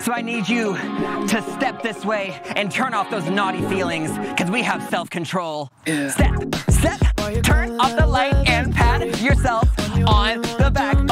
So I need you to step this way and turn off those naughty feelings, cause we have self-control. Yeah. Step, step, turn off the light and pat yourself on the back.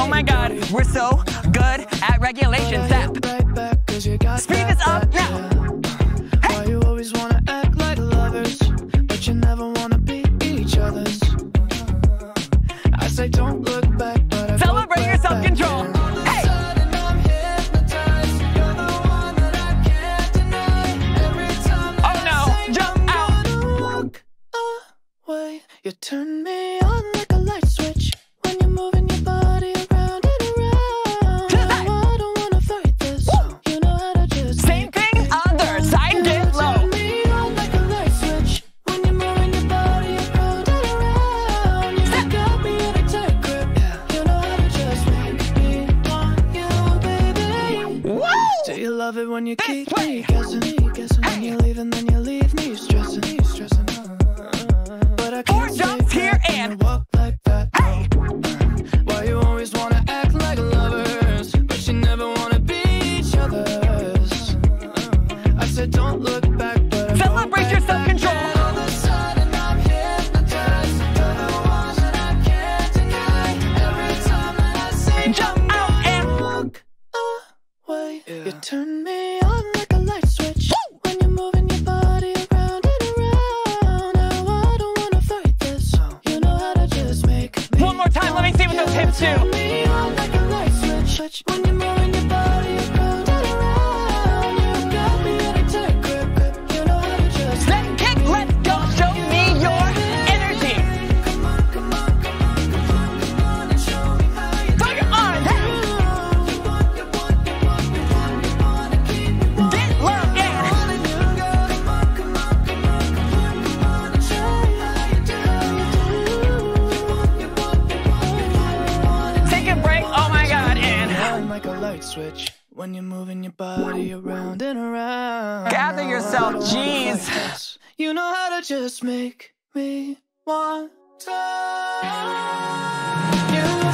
You turn me on like a light switch when you're moving your body around and around. To the side. I don't wanna fight this. You know how to just Same thing, other side, get low. Turn me on like a light switch when you're moving your body around and around. You got me in a tight grip. You know how to just make me want you, baby. Woo! Do you love it when you keep me guessing? guessing when you leave and then you leave me stressing. Jumps stay here back when and- you walk like that. Hey! Why you always wanna act like lovers, but you never wanna be each other's? I said don't look back, but Celebrate your back. self-control. All of a sudden I'm hypnotized. You're the one that I can't deny. Every time that I say Jump out and walk away, you turn me Just Hip 2. Like a light switch when you're moving your body around and around. Gather yourself, jeez. You know how to just make me want to. You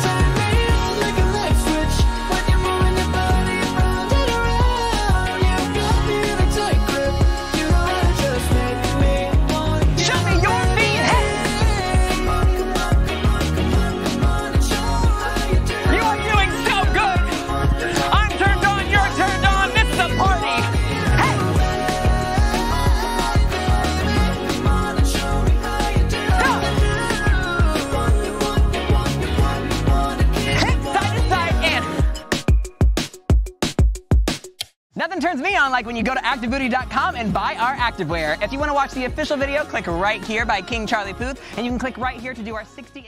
Nothing turns me on like when you go to ActiveBooty.com and buy our activewear. If you want to watch the official video, click right here by King Charlie Puth, and you can click right here to do our 60